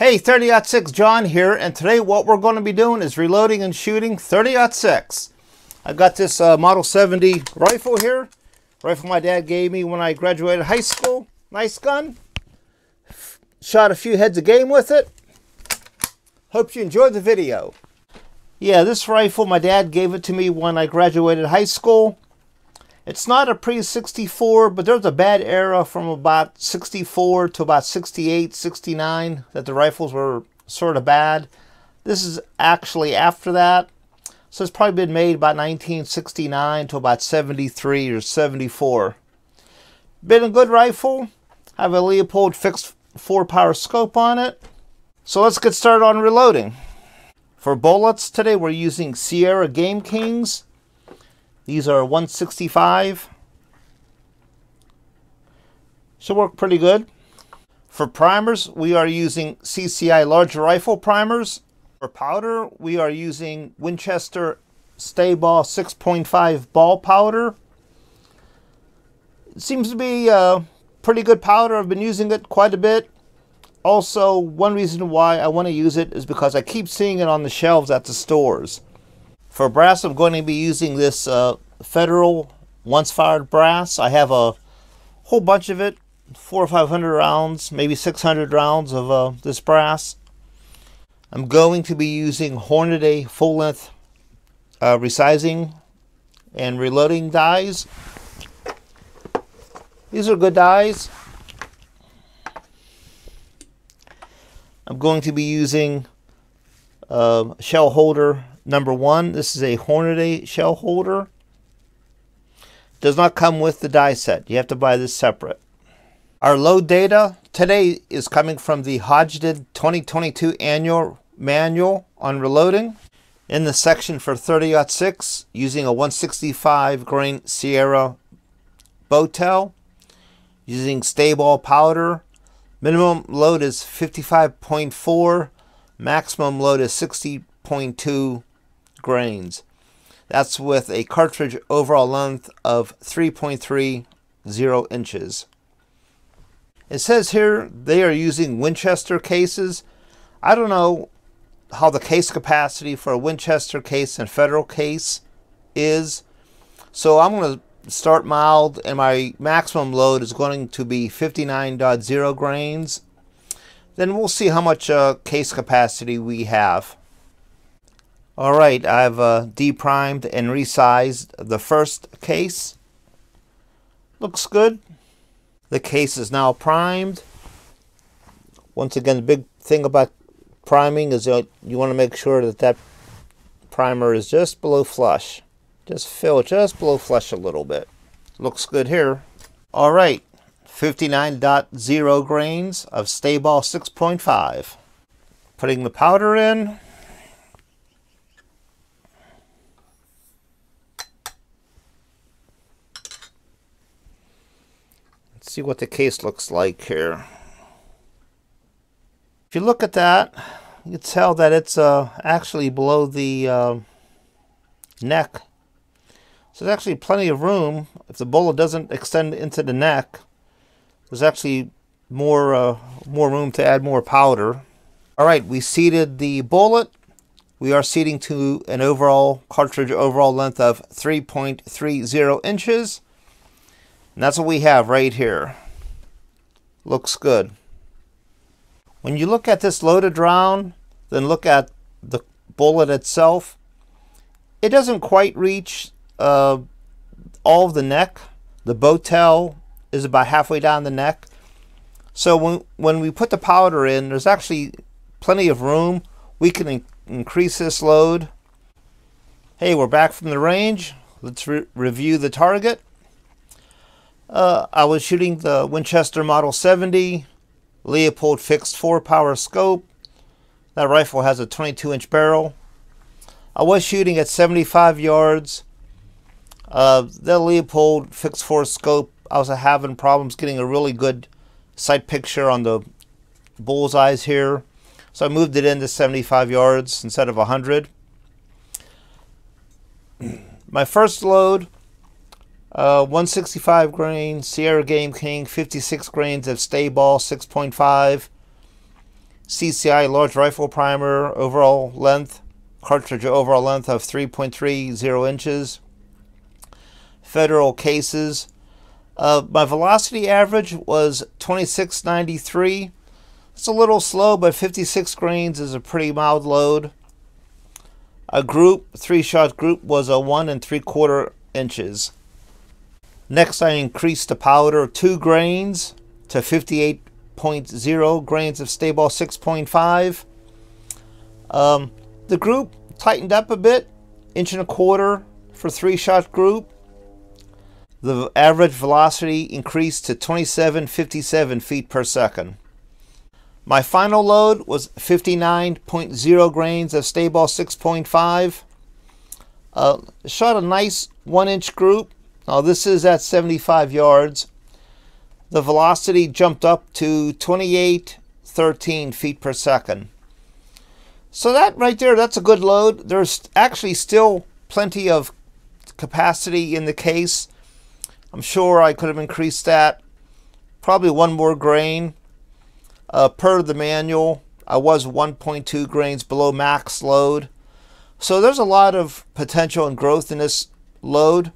Hey, 30-06 John here, and today what we're going to be doing is reloading and shooting 30-06. I got this uh, Model 70 rifle here, rifle my dad gave me when I graduated high school. Nice gun. Shot a few heads of game with it. Hope you enjoyed the video. Yeah, this rifle, my dad gave it to me when I graduated high school. It's not a pre-64, but there's a bad era from about 64 to about 68, 69 that the rifles were sort of bad. This is actually after that. So it's probably been made about 1969 to about 73 or 74. Been a good rifle. Have a Leupold fixed 4-power scope on it. So let's get started on reloading. For bullets today we're using Sierra Game Kings these are 165. Should work pretty good. For primers, we are using CCI large rifle primers. For powder, we are using Winchester Sta-Ball 6.5 ball powder. It seems to be a pretty good powder. I've been using it quite a bit. Also, one reason why I want to use it is because I keep seeing it on the shelves at the stores. For brass, I'm going to be using this uh, Federal once fired brass. I have a whole bunch of it, four or five hundred rounds, maybe 600 rounds of uh, this brass. I'm going to be using Hornady full length uh, resizing and reloading dies. These are good dies. I'm going to be using uh, shell holder number one. This is a Hornady shell holder. Does not come with the die set. You have to buy this separate. Our load data today is coming from the Hodgdon 2022 annual manual on reloading. In the section for 30-06, using a 165 grain Sierra Boattail, using Sta-Ball powder. Minimum load is 55.4, maximum load is 60.2 grains. That's with a cartridge overall length of 3.30 inches. It says here they are using Winchester cases. I don't know how the case capacity for a Winchester case and Federal case is. So I'm going to start mild and my maximum load is going to be 59.0 grains. Then we'll see how much uh, case capacity we have. Alright, I've uh, deprimed and resized the first case. Looks good. The case is now primed. Once again, the big thing about priming is you, you want to make sure that that primer is just below flush. Just fill just below flush a little bit. Looks good here. Alright, 59.0 grains of Sta-Ball 6.5. Putting the powder in. See what the case looks like here. If you look at that, you can tell that it's uh, actually below the uh, neck. So there's actually plenty of room. If the bullet doesn't extend into the neck, there's actually more, uh, more room to add more powder. All right, we seated the bullet. We are seating to an overall cartridge overall length of 3.30 inches. And that's what we have right here. Looks good. When you look at this loaded round, then look at the bullet itself, it doesn't quite reach uh, all of the neck. The Boattail is about halfway down the neck. So when, when we put the powder in, there's actually plenty of room. We can in increase this load. Hey, we're back from the range. Let's re review the target. Uh, I was shooting the Winchester Model 70 Leupold fixed 4 power scope. That rifle has a 22 inch barrel. I was shooting at 75 yards. Uh, the Leupold fixed 4 scope, I was having problems getting a really good sight picture on the bullseyes here. So I moved it into 75 yards instead of 100. My first load uh, 165 grain Sierra Game King, 56 grains of Sta-Ball, 6.5. CCI large rifle primer, overall length, cartridge overall length of 3.30 inches. Federal cases. Uh, my velocity average was 2693. It's a little slow, but 56 grains is a pretty mild load. A group, three shot group, was a one and three quarter inches. Next, I increased the powder two grains to 58.0 grains of Sta-Ball 6.5. Um, the group tightened up a bit, inch and a quarter for three shot group. The average velocity increased to 2757 feet per second. My final load was 59.0 grains of Sta-Ball 6.5. Uh, shot a nice one inch group. Now this is at 75 yards. The velocity jumped up to 2813 feet per second. So that right there, that's a good load. There's actually still plenty of capacity in the case. I'm sure I could have increased that. Probably one more grain. Uh, per the manual, I was 1.2 grains below max load. So there's a lot of potential and growth in this load.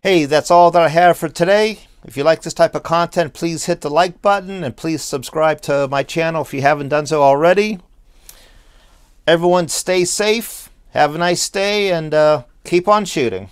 Hey, that's all that I have for today. If you like this type of content, please hit the like button and please subscribe to my channel if you haven't done so already. Everyone stay safe, have a nice day, and uh, keep on shooting.